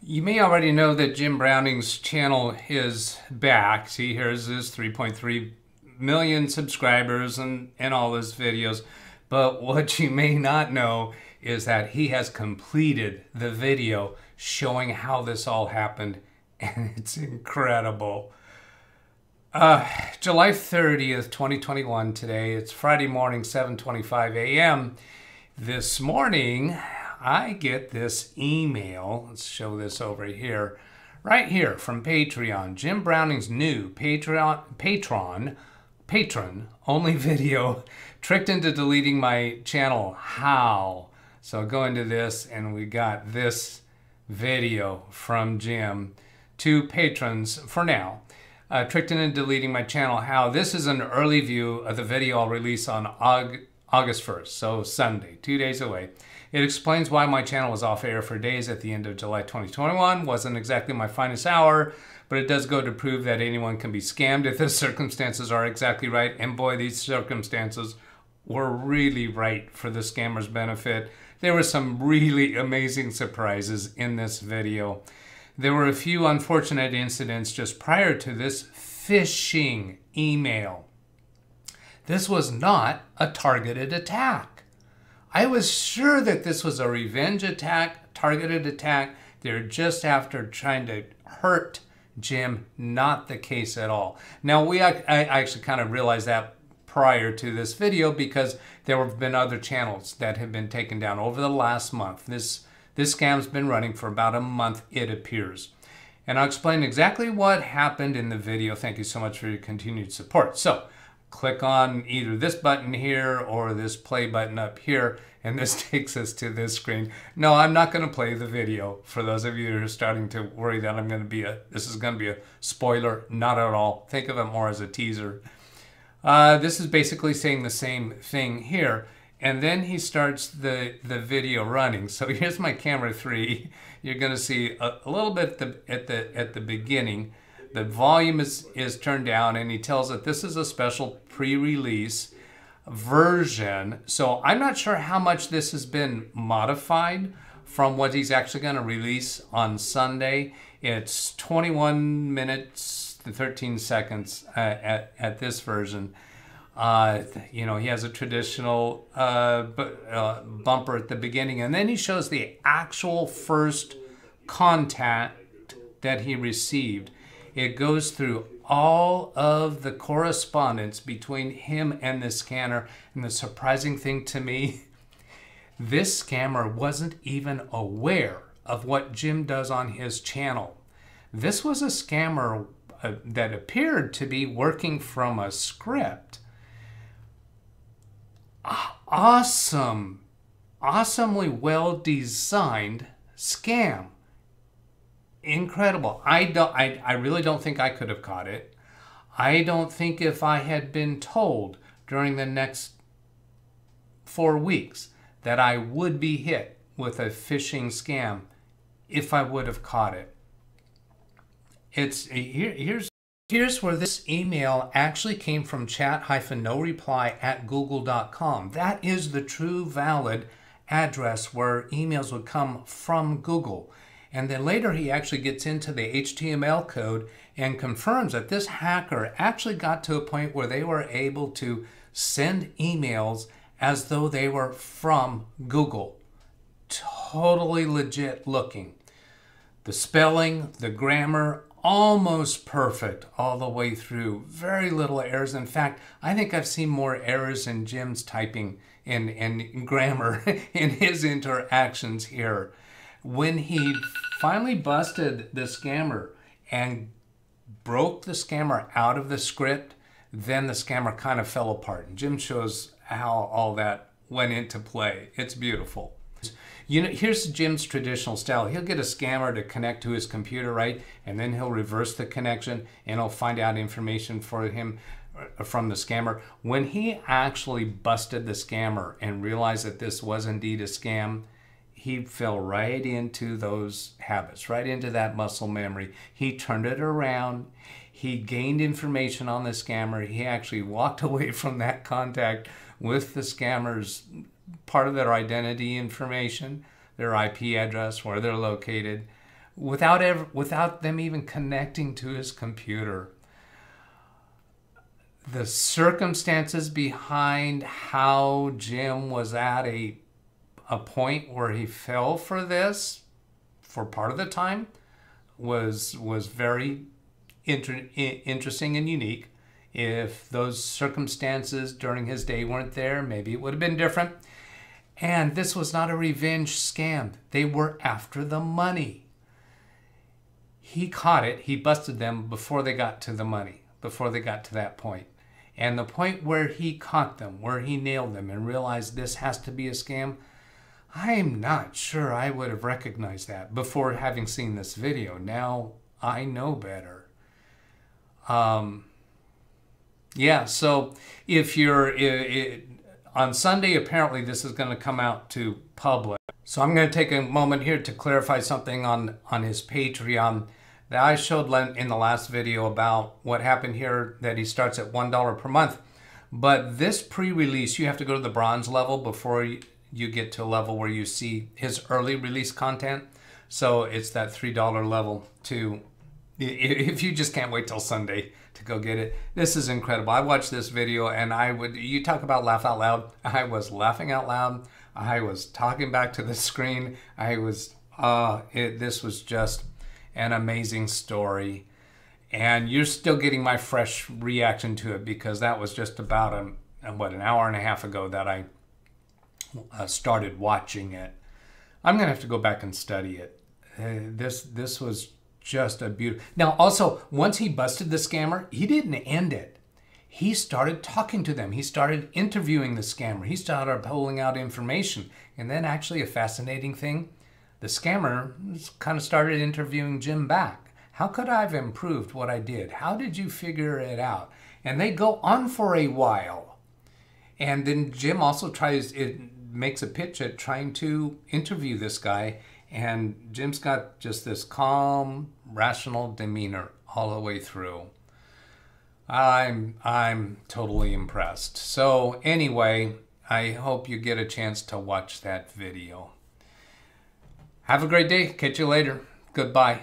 You may already know that Jim Browning's channel is back. See, here's his 3.3 million subscribers and, and all his videos. But what you may not know is that he has completed the video showing how this all happened, and it's incredible. Uh, July 30th, 2021 today. It's Friday morning, 7:25 a.m. This morning, I get this email. Let's show this over here. Right here from Patreon. Jim Browning's new Patreon patron patron only video tricked into deleting my channel. How? So go into this and we got this video from Jim to patrons for now. Uh, tricked into deleting my channel. How? This is an early view of the video I'll release on Aug August 1st, so Sunday, two days away. It explains why my channel was off air for days at the end of July 2021. Wasn't exactly my finest hour, but it does go to prove that anyone can be scammed if the circumstances are exactly right. And boy, these circumstances were really right for the scammer's benefit. There were some really amazing surprises in this video. There were a few unfortunate incidents just prior to this phishing email. This was not a targeted attack. I was sure that this was a revenge attack, targeted attack. They're just after trying to hurt Jim. Not the case at all. Now, we I, actually kind of realized that prior to this video because there have been other channels that have been taken down over the last month. This, this scam's been running for about a month, it appears. And I'll explain exactly what happened in the video. Thank you so much for your continued support. So, click on either this button here or this play button up here and this takes us to this screen. No, I'm not going to play the video for those of you who are starting to worry that I'm going to be a, this is going to be a spoiler. Not at all. Think of it more as a teaser. Uh, this is basically saying the same thing here. And then he starts the, the video running. So here's my camera three. You're going to see a, a little bit at the, at the, at the beginning the volume is, is turned down and he tells it this is a special pre-release version. So I'm not sure how much this has been modified from what he's actually going to release on Sunday. It's 21 minutes to 13 seconds uh, at, at this version. Uh, you know, he has a traditional uh, uh, bumper at the beginning, and then he shows the actual first contact that he received. It goes through all of the correspondence between him and the scanner. And the surprising thing to me, this scammer wasn't even aware of what Jim does on his channel. This was a scammer uh, that appeared to be working from a script. Awesome, awesomely well designed scam incredible. I don't. I, I really don't think I could have caught it. I don't think if I had been told during the next four weeks that I would be hit with a phishing scam, if I would have caught it. It's eh, here, here's here's where this email actually came from chat-no reply at google.com. That is the true valid address where emails would come from Google. And then later he actually gets into the HTML code and confirms that this hacker actually got to a point where they were able to send emails as though they were from Google. Totally legit looking. The spelling, the grammar, almost perfect all the way through. Very little errors. In fact, I think I've seen more errors in Jim's typing and, and grammar in his interactions here when he finally busted the scammer and broke the scammer out of the script, then the scammer kind of fell apart. And Jim shows how all that went into play. It's beautiful. You know, here's Jim's traditional style. He'll get a scammer to connect to his computer, right? And then he'll reverse the connection and he'll find out information for him uh, from the scammer. When he actually busted the scammer and realized that this was indeed a scam, he fell right into those habits, right into that muscle memory. He turned it around. He gained information on the scammer. He actually walked away from that contact with the scammers, part of their identity information, their IP address, where they're located, without ever, without them even connecting to his computer. The circumstances behind how Jim was at a a point where he fell for this for part of the time was was very inter- interesting and unique. If those circumstances during his day weren't there, maybe it would have been different. And this was not a revenge scam. They were after the money. He caught it, he busted them before they got to the money, before they got to that point. And the point where he caught them, where he nailed them and realized this has to be a scam, I'm not sure I would have recognized that before having seen this video. Now I know better. Um, yeah, so if you're it, it, on Sunday, apparently this is going to come out to public. So I'm going to take a moment here to clarify something on on his Patreon that I showed in the last video about what happened here. That he starts at one dollar per month, but this pre-release you have to go to the bronze level before you, get to a level where you see his early release content. So it's that three dollar level to if you just can't wait till Sunday to go get it. This is incredible. I watched this video and I would, you talk about laugh out loud. I was laughing out loud. I was talking back to the screen. I was, uh, it, this was just an amazing story. And you're still getting my fresh reaction to it because that was just about a, what, an hour and a half ago that I uh, started watching it. I'm going to have to go back and study it. Uh, this, this was just a beautiful. Now, also, once he busted the scammer, he didn't end it. He started talking to them. He started interviewing the scammer. He started pulling out information. And then, actually, a fascinating thing the scammer kind of started interviewing Jim back. How could I have improved what I did? How did you figure it out? And they go on for a while. And then Jim also tries, it makes a pitch at trying to interview this guy. And Jim's got just this calm, rational demeanor all the way through. I'm I'm totally impressed. So anyway, I hope you get a chance to watch that video. Have a great day. Catch you later. Goodbye.